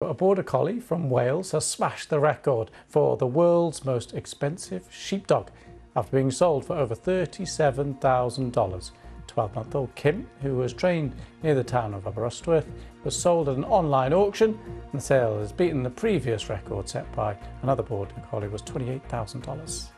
A Border Collie from Wales has smashed the record for the world's most expensive sheepdog after being sold for over $37,000. 12 month old Kim, who was trained near the town of Aberystwyth, was sold at an online auction and the sale has beaten the previous record set by another border collie was $28,000.